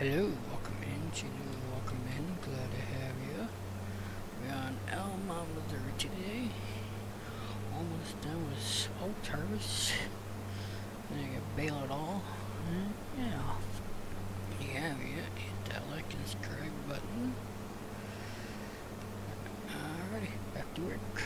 Hello, welcome in, Chino, welcome in, glad to have you. We're on Alma, Missouri today. Almost done with oat harvest. Then I can bale it all. And yeah. Yeah, yeah, hit that like and subscribe button. Alrighty, back to work.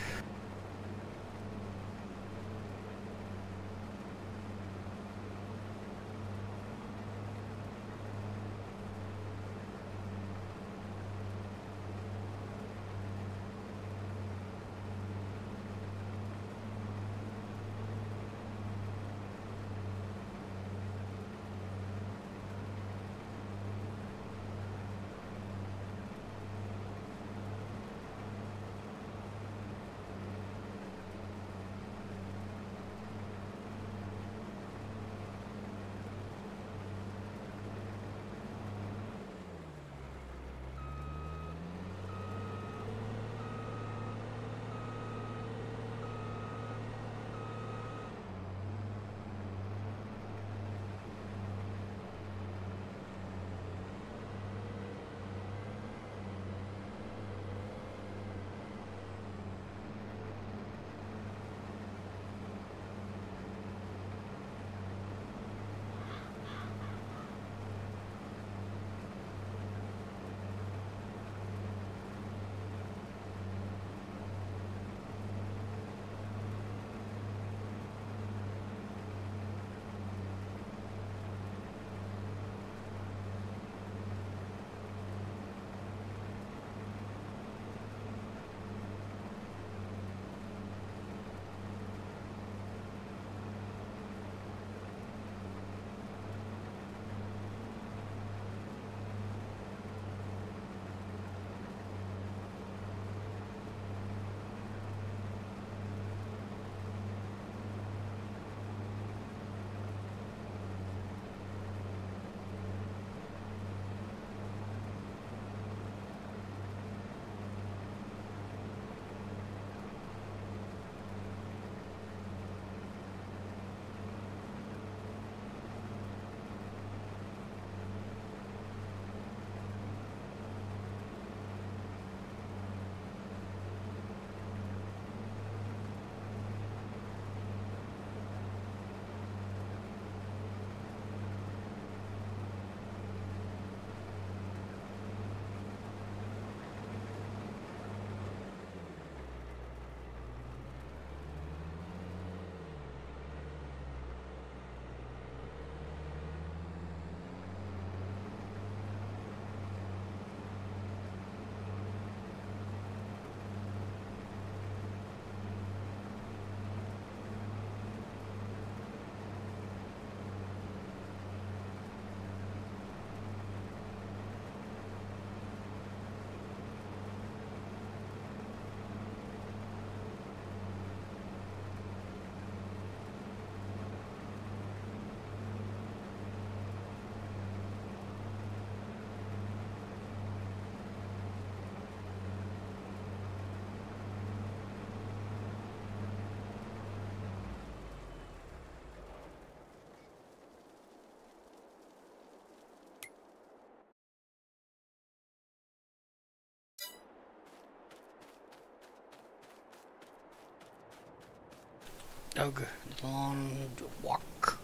Oh, Doug, long walk.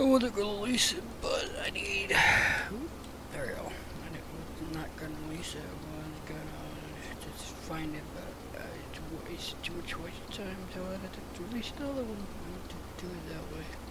I wasn't gonna release it, but I need. There we go. I'm not gonna release it. I was gonna just find it, but uh, it's too much waste time, so I had to release another one. I to do it that way.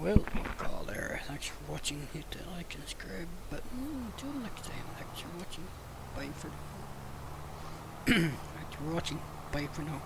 Well, call there. Thanks for watching. Hit that like and subscribe button. Until next time, thanks for watching. Bye for now. thanks for watching. Bye for now.